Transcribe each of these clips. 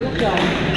Look okay.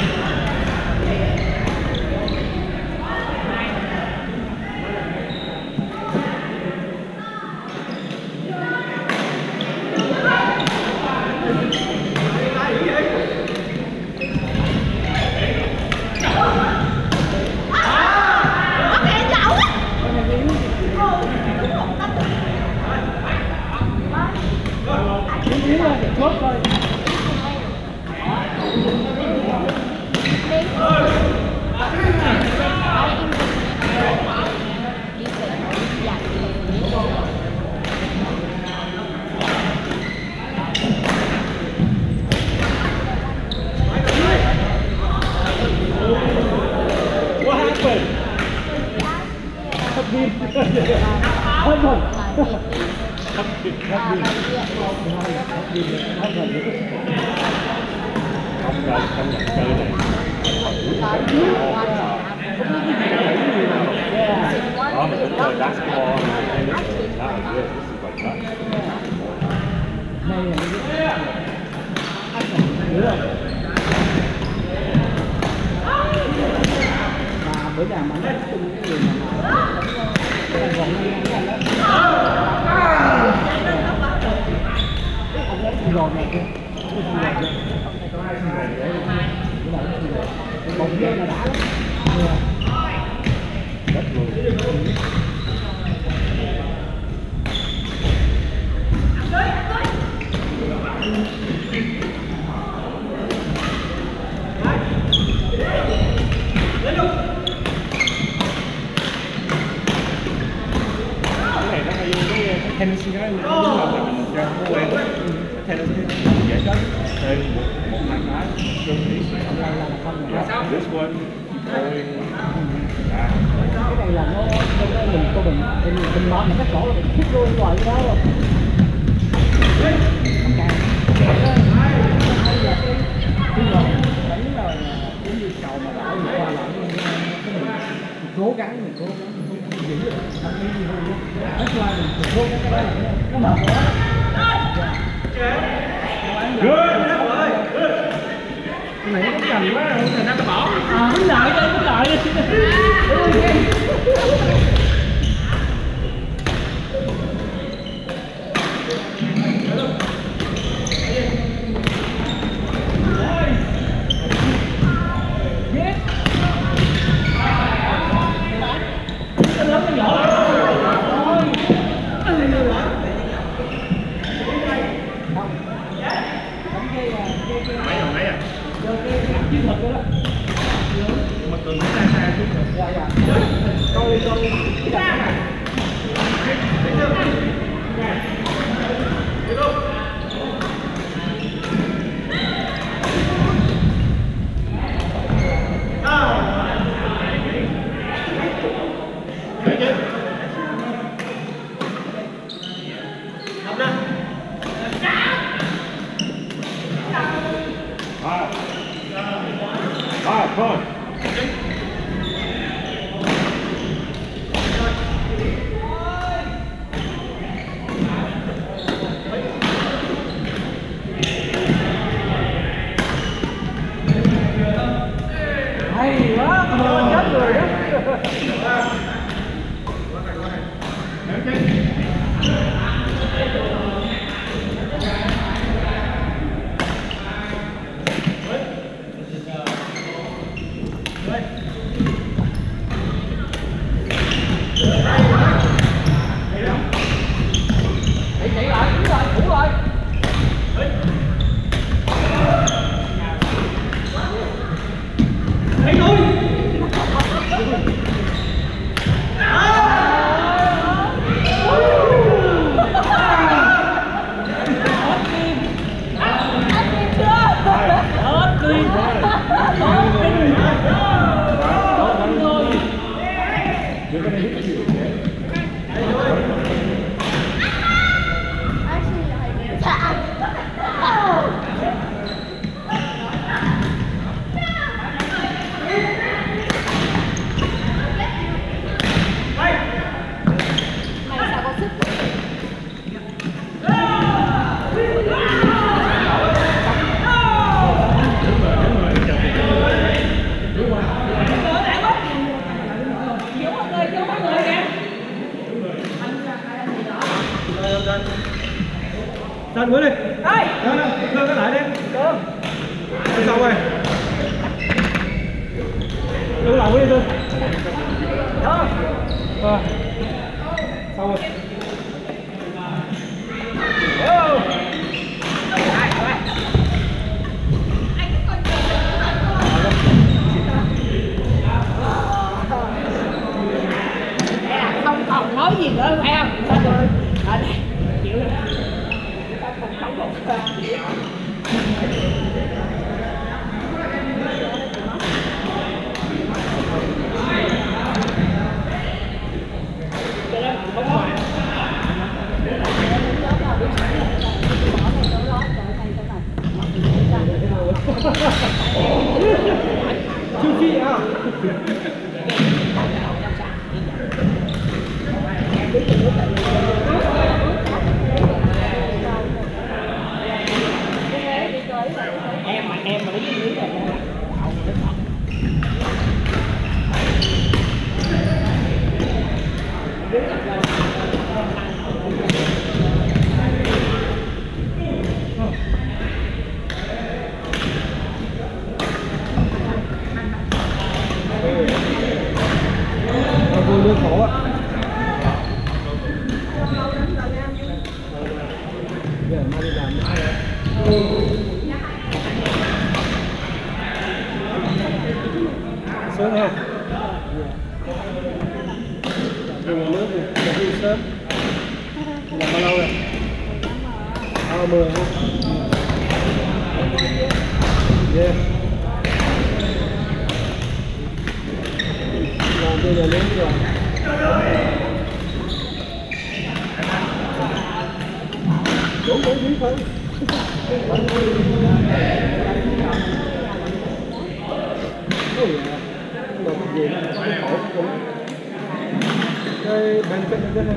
Thấp pin. Thấp rồi. Thấp pin, thấp pin. Thấp pin, thấp rồi. Không chơi, không nhận chơi này. Đó, mình cũng chơi basketball. Đó, this is like that. mà bữa nào mà nó chung cái gì mà mà cái kia là đã lắm Đất luôn. cái này nó hay vô cái cái tennis cái lúc nào mình ra không quen tennis cái dễ chết thêm một một hai cái đơn giản không là là không là Yeah, this one going à, cái này là nó mình cô mình mình mình mở một cái sổ là mình thích luôn rồi cái đó luôn càng càng đó hay là cái cái rồi đánh rồi cũng như cầu mà đỡ vượt qua lại cái mình mình cố gắng mình cố gắng mình không không giữ được không cái gì hơn hết qua mình mình cố gắng cái đó là nó mệt quá này nó cần quá rồi thành ra nó bỏ. À đúng lợi cho đúng lợi mấy chiến thuật đó đó mà cần phải sai sai chút rồi dạ dạ. Coi coi bữa đi. Đây lên cái lại đi. Được xong rồi. Lại bữa đi tôi đó. À. xong rồi. Không còn nói gì nữa phải không? Sao chịu rồi không không không chưa khi à em mà em mà đứng dưới là Mà vừa lương khổ á để mai đi làm nữa sớm không dùng nước thì đi sớm làm bao lâu rồi ba mười ha yeah làm bây là lớn rồi đúng đúng đúng. Thôi Ôi dạ, mà cái gì? Nó cái khổ cũng cái bên cạnh cái này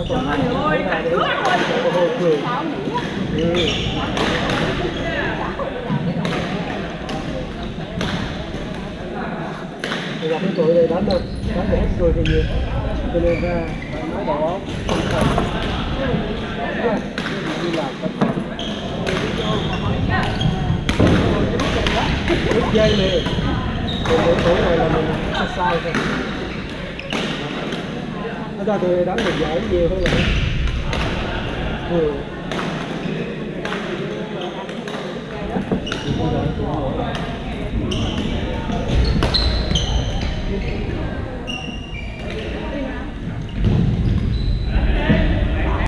làm cho tuần này ơi cả nước ơi cười ừ. thì gặp cái tụi này đánh đâu đánh để hết cười thì nhiều cho nên ra nói cần đi làm tất cả dây này Cái tuổi tuổi này là mình sai Nó ra tụi đánh được giải nhiều hơn là Ừ.